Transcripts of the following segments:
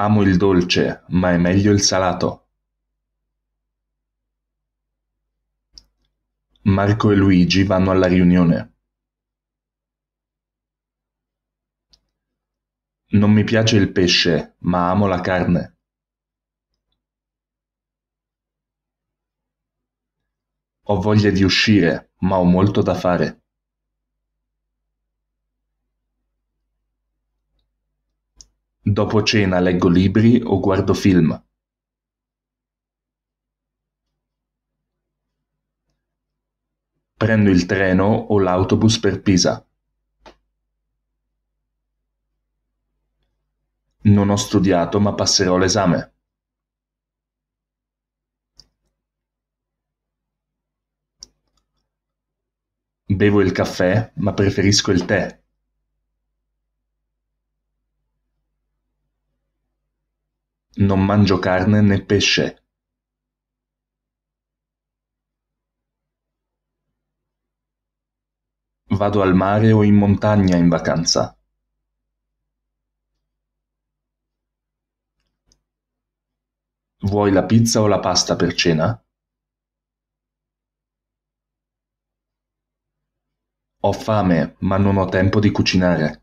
Amo il dolce, ma è meglio il salato. Marco e Luigi vanno alla riunione. Non mi piace il pesce, ma amo la carne. Ho voglia di uscire, ma ho molto da fare. Dopo cena leggo libri o guardo film. Prendo il treno o l'autobus per Pisa. Non ho studiato ma passerò l'esame. Bevo il caffè, ma preferisco il tè. Non mangio carne né pesce. Vado al mare o in montagna in vacanza. Vuoi la pizza o la pasta per cena? Ho fame, ma non ho tempo di cucinare.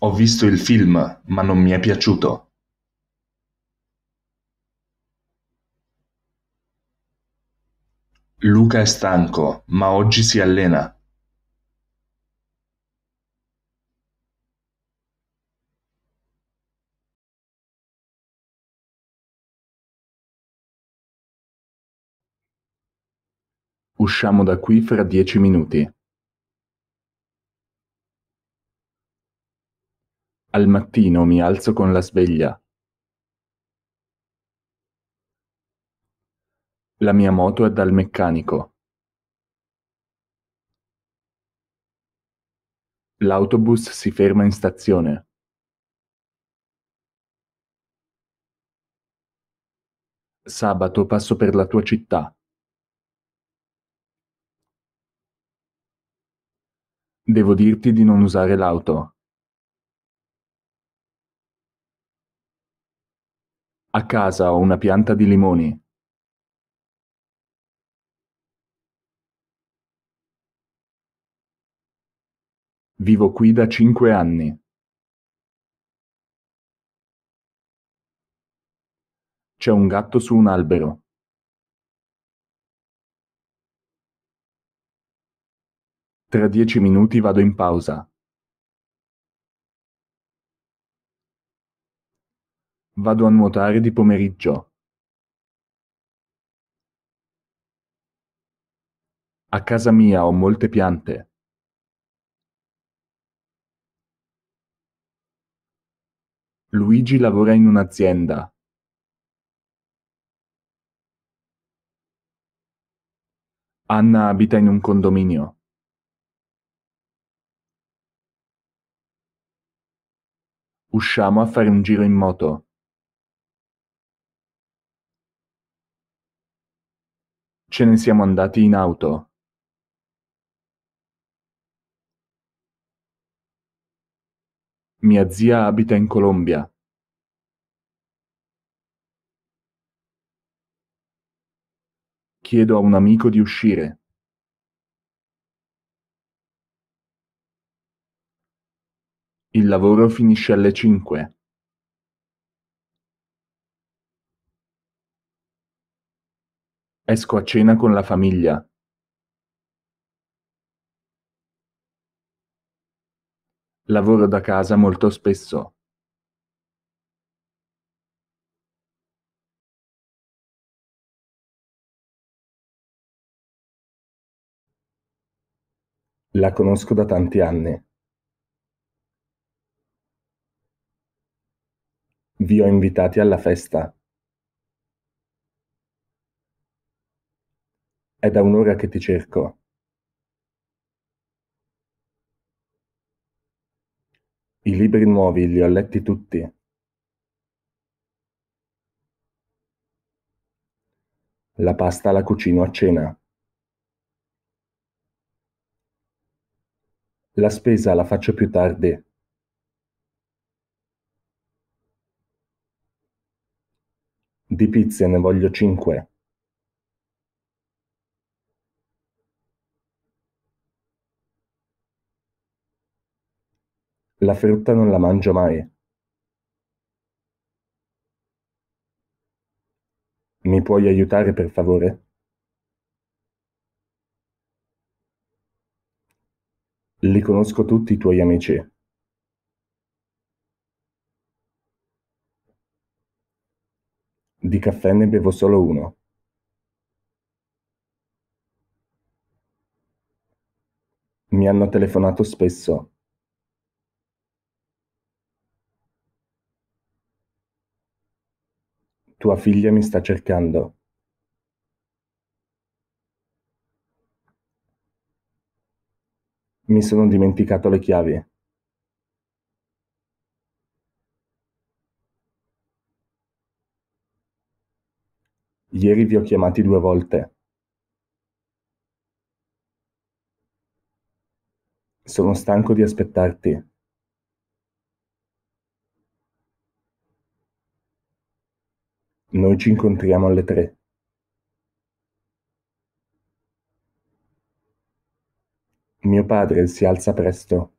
Ho visto il film, ma non mi è piaciuto. Luca è stanco, ma oggi si allena. Usciamo da qui fra dieci minuti. Al mattino mi alzo con la sveglia. La mia moto è dal meccanico. L'autobus si ferma in stazione. Sabato passo per la tua città. Devo dirti di non usare l'auto. A casa ho una pianta di limoni. Vivo qui da cinque anni. C'è un gatto su un albero. Tra dieci minuti vado in pausa. Vado a nuotare di pomeriggio. A casa mia ho molte piante. Luigi lavora in un'azienda. Anna abita in un condominio. Usciamo a fare un giro in moto. Ce ne siamo andati in auto. Mia zia abita in Colombia. Chiedo a un amico di uscire. Il lavoro finisce alle cinque. Esco a cena con la famiglia. Lavoro da casa molto spesso. La conosco da tanti anni. Vi ho invitati alla festa. È da un'ora che ti cerco. I libri nuovi li ho letti tutti. La pasta la cucino a cena. La spesa la faccio più tardi. Di pizze ne voglio cinque. La frutta non la mangio mai. Mi puoi aiutare per favore? Li conosco tutti i tuoi amici. Di caffè ne bevo solo uno. Mi hanno telefonato spesso. Tua figlia mi sta cercando. Mi sono dimenticato le chiavi. Ieri vi ho chiamati due volte. Sono stanco di aspettarti. Noi ci incontriamo alle tre. Mio padre si alza presto.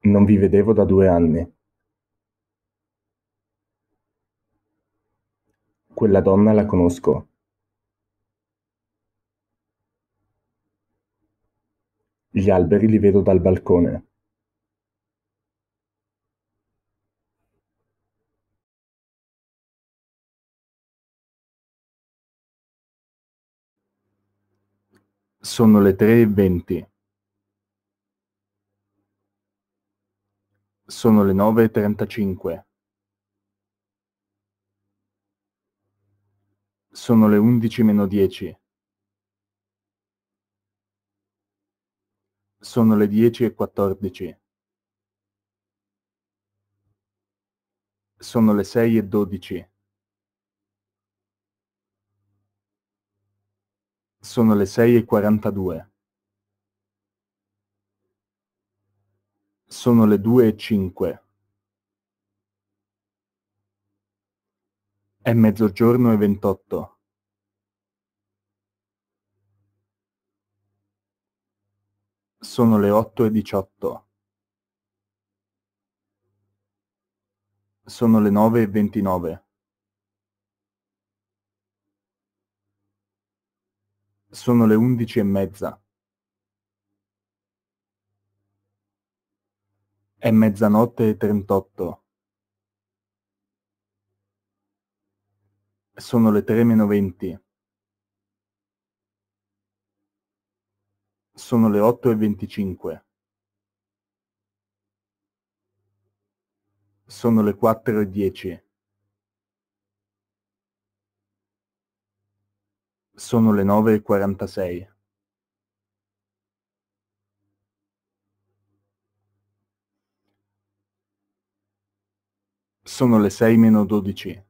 Non vi vedevo da due anni. Quella donna la conosco. Gli alberi li vedo dal balcone. Sono le tre e venti. Sono le nove e trentacinque. Sono le undici meno dieci. Sono le dieci e quattordici. Sono le sei e dodici. sono le 6.42. Sono le 2.05. È mezzogiorno e 28. Sono le 8.18. Sono le 9.29. Sono le undici e mezza. È mezzanotte e trentotto. Sono le tre meno venti. Sono le otto e venticinque. Sono le quattro e dieci. Sono le nove e quarantasei. Sono le sei meno dodici.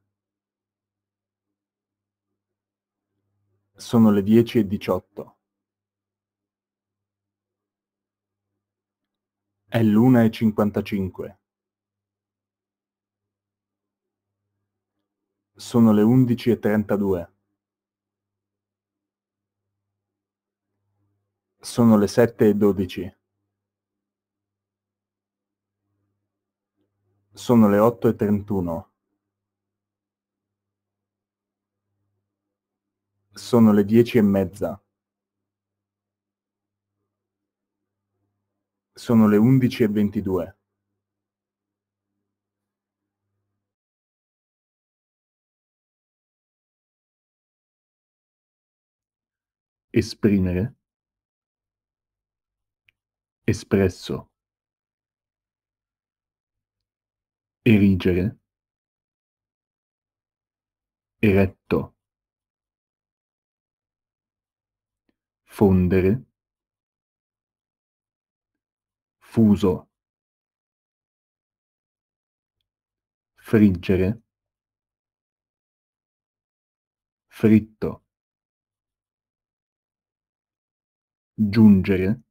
Sono le dieci e diciotto. È l'una e cinquantacinque. Sono le undici e trentadue. Sono le sette e dodici. Sono le otto e trentuno. Sono le dieci e mezza. Sono le undici e ventidue. Esprimere. Espresso. Erigere. Eretto. Fondere. Fuso. Friggere. Fritto. giungere,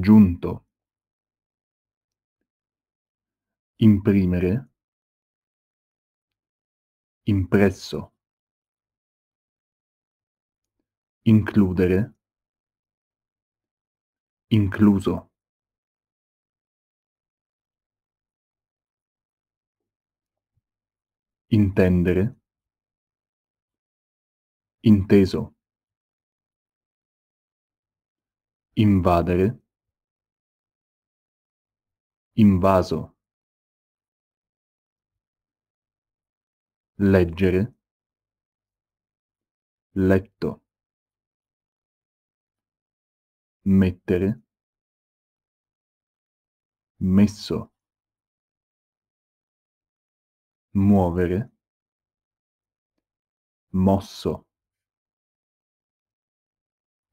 giunto, imprimere, impresso, includere, incluso. intendere, inteso, invadere, invaso, leggere, letto, mettere, messo, muovere, mosso,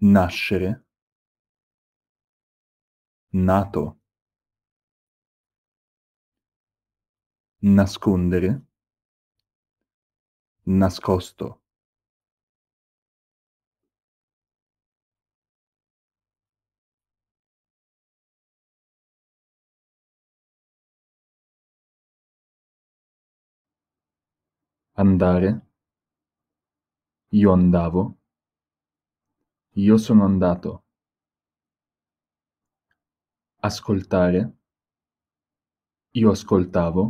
nascere, nato, nascondere, nascosto. andare, io andavo, io sono andato, ascoltare, io ascoltavo,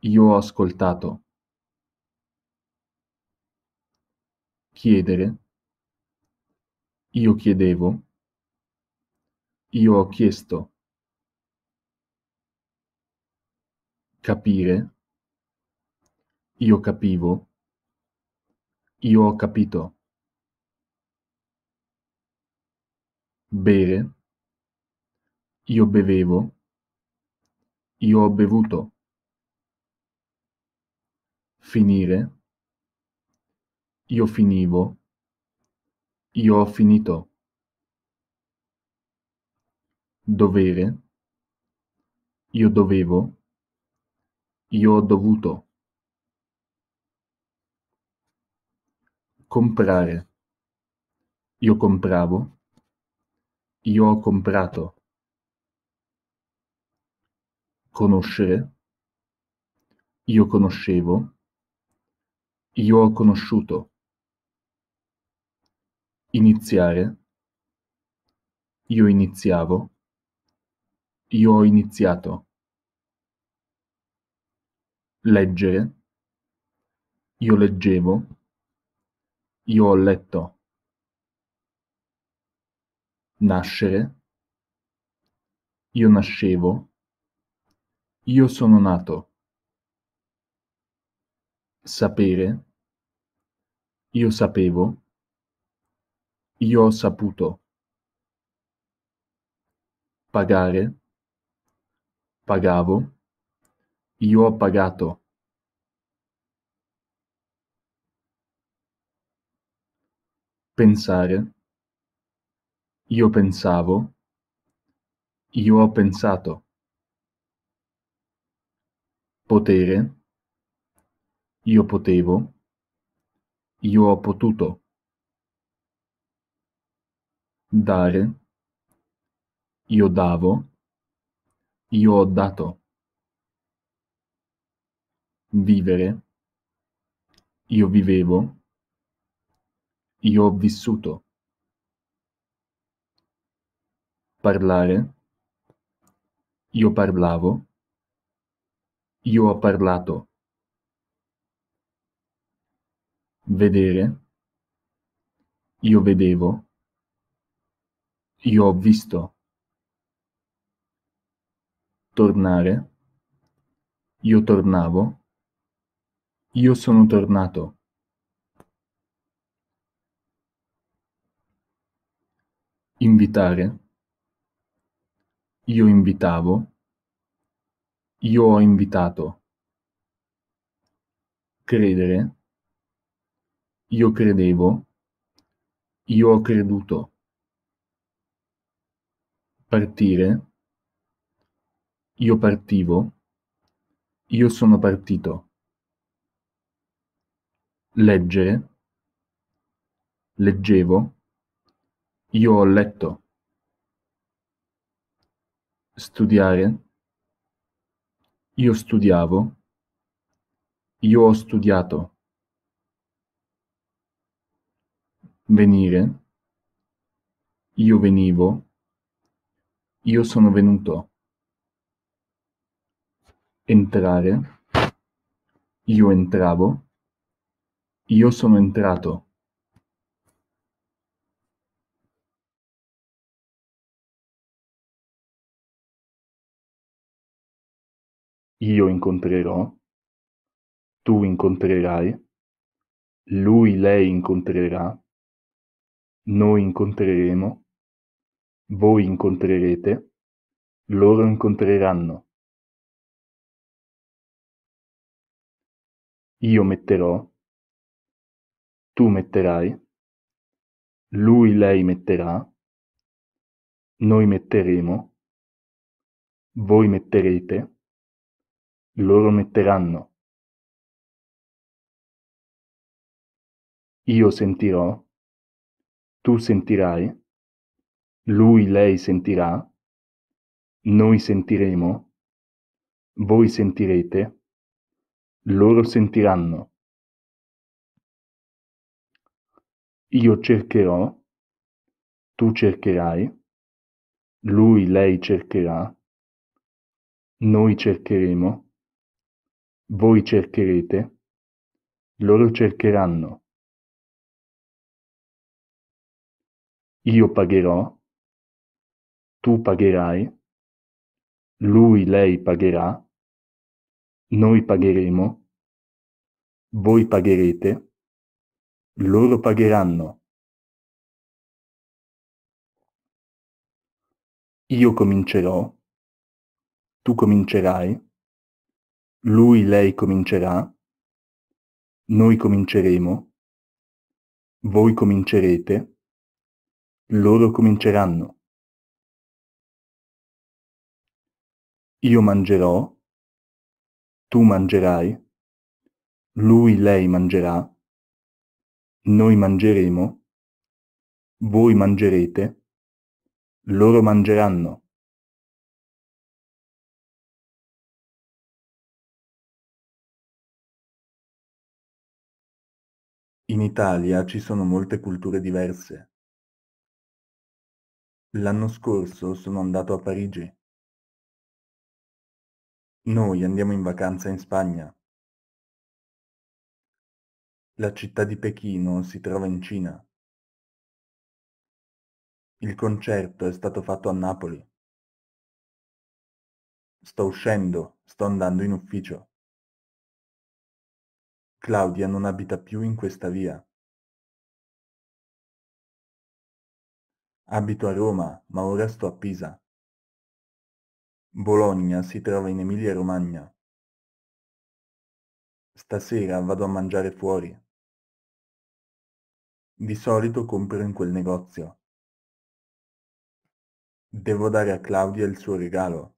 io ho ascoltato, chiedere, io chiedevo, io ho chiesto, capire, io capivo, io ho capito. Bere, io bevevo, io ho bevuto. Finire, io finivo, io ho finito. Dovere, io dovevo, io ho dovuto. Comprare. Io compravo. Io ho comprato. Conoscere. Io conoscevo. Io ho conosciuto. Iniziare. Io iniziavo. Io ho iniziato. Leggere. Io leggevo. Io ho letto. Nascere. Io nascevo. Io sono nato. Sapere. Io sapevo. Io ho saputo. Pagare. Pagavo. Io ho pagato. Pensare. Io pensavo. Io ho pensato. Potere. Io potevo. Io ho potuto. Dare. Io davo. Io ho dato. Vivere. Io vivevo. Io ho vissuto. Parlare. Io parlavo. Io ho parlato. Vedere. Io vedevo. Io ho visto. Tornare. Io tornavo. Io sono tornato. Invitare. Io invitavo. Io ho invitato. Credere. Io credevo. Io ho creduto. Partire. Io partivo. Io sono partito. Leggere. Leggevo. Io ho letto. Studiare. Io studiavo. Io ho studiato. Venire. Io venivo. Io sono venuto. Entrare. Io entravo. Io sono entrato. Io incontrerò. Tu incontrerai. Lui, lei incontrerà. Noi incontreremo. Voi incontrerete. Loro incontreranno. Io metterò. Tu metterai. Lui, lei metterà. Noi metteremo. Voi metterete. Loro metteranno. Io sentirò. Tu sentirai. Lui, lei sentirà. Noi sentiremo. Voi sentirete. Loro sentiranno. Io cercherò. Tu cercherai. Lui, lei cercherà. Noi cercheremo. Voi cercherete. Loro cercheranno. Io pagherò. Tu pagherai. Lui, lei pagherà. Noi pagheremo. Voi pagherete. Loro pagheranno. Io comincerò. Tu comincerai. Lui, lei comincerà. Noi cominceremo. Voi comincerete. Loro cominceranno. Io mangerò. Tu mangerai. Lui, lei mangerà. Noi mangeremo. Voi mangerete. Loro mangeranno. In Italia ci sono molte culture diverse. L'anno scorso sono andato a Parigi. Noi andiamo in vacanza in Spagna. La città di Pechino si trova in Cina. Il concerto è stato fatto a Napoli. Sto uscendo, sto andando in ufficio. Claudia non abita più in questa via. Abito a Roma, ma ora sto a Pisa. Bologna si trova in Emilia-Romagna. Stasera vado a mangiare fuori. Di solito compro in quel negozio. Devo dare a Claudia il suo regalo.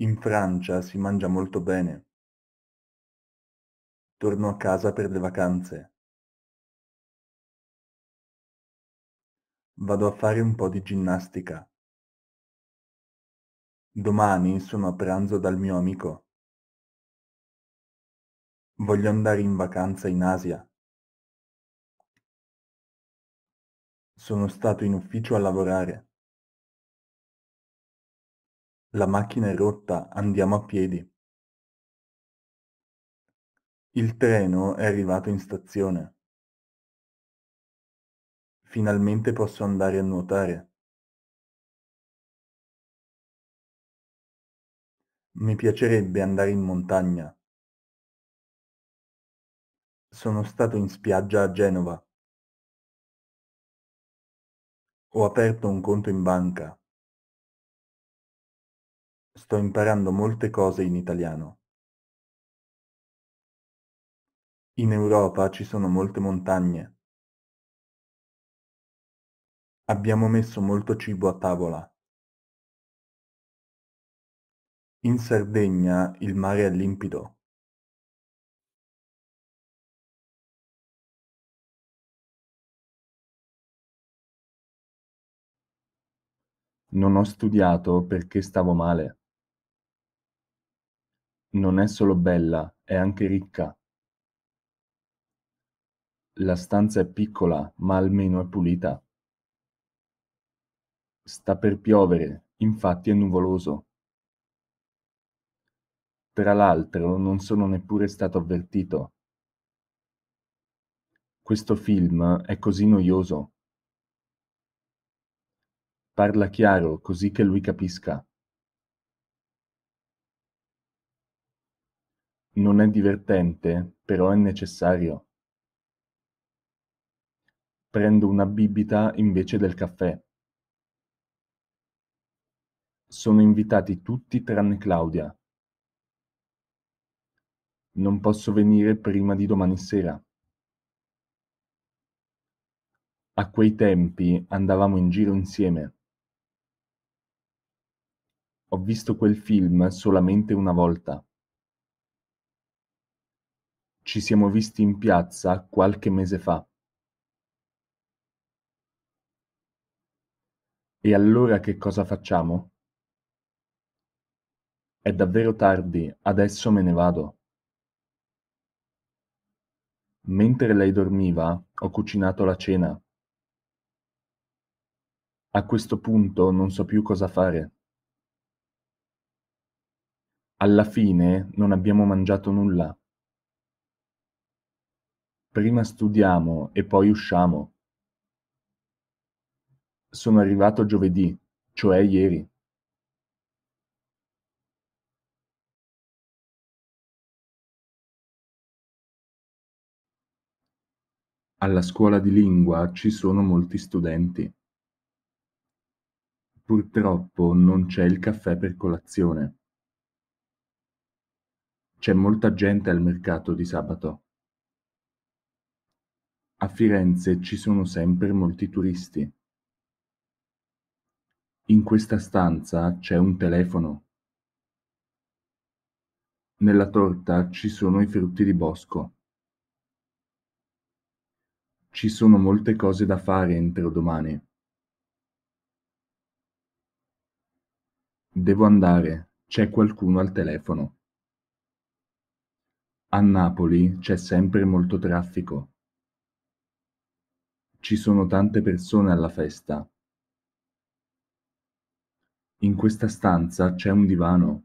In Francia si mangia molto bene. Torno a casa per le vacanze. Vado a fare un po' di ginnastica. Domani sono a pranzo dal mio amico. Voglio andare in vacanza in Asia. Sono stato in ufficio a lavorare. La macchina è rotta, andiamo a piedi. Il treno è arrivato in stazione. Finalmente posso andare a nuotare. Mi piacerebbe andare in montagna. Sono stato in spiaggia a Genova. Ho aperto un conto in banca. Sto imparando molte cose in italiano. In Europa ci sono molte montagne. Abbiamo messo molto cibo a tavola. In Sardegna il mare è limpido. Non ho studiato perché stavo male. Non è solo bella, è anche ricca. La stanza è piccola, ma almeno è pulita. Sta per piovere, infatti è nuvoloso. Tra l'altro non sono neppure stato avvertito. Questo film è così noioso. Parla chiaro così che lui capisca. Non è divertente, però è necessario. Prendo una bibita invece del caffè. Sono invitati tutti tranne Claudia. Non posso venire prima di domani sera. A quei tempi andavamo in giro insieme. Ho visto quel film solamente una volta. Ci siamo visti in piazza qualche mese fa. E allora che cosa facciamo? È davvero tardi, adesso me ne vado. Mentre lei dormiva, ho cucinato la cena. A questo punto non so più cosa fare. Alla fine non abbiamo mangiato nulla. Prima studiamo e poi usciamo. Sono arrivato giovedì, cioè ieri. Alla scuola di lingua ci sono molti studenti. Purtroppo non c'è il caffè per colazione. C'è molta gente al mercato di sabato. A Firenze ci sono sempre molti turisti. In questa stanza c'è un telefono. Nella torta ci sono i frutti di bosco. Ci sono molte cose da fare entro domani. Devo andare, c'è qualcuno al telefono. A Napoli c'è sempre molto traffico. Ci sono tante persone alla festa. In questa stanza c'è un divano.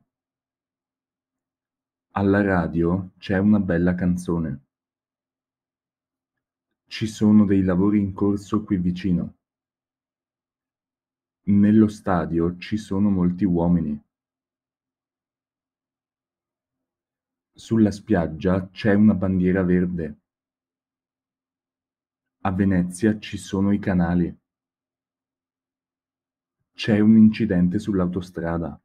Alla radio c'è una bella canzone. Ci sono dei lavori in corso qui vicino. Nello stadio ci sono molti uomini. Sulla spiaggia c'è una bandiera verde. A Venezia ci sono i canali. C'è un incidente sull'autostrada.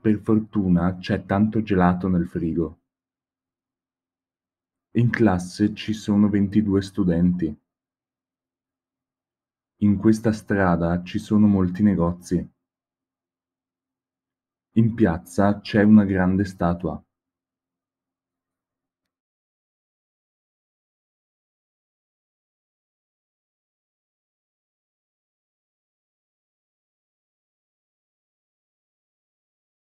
Per fortuna c'è tanto gelato nel frigo. In classe ci sono ventidue studenti. In questa strada ci sono molti negozi. In piazza c'è una grande statua.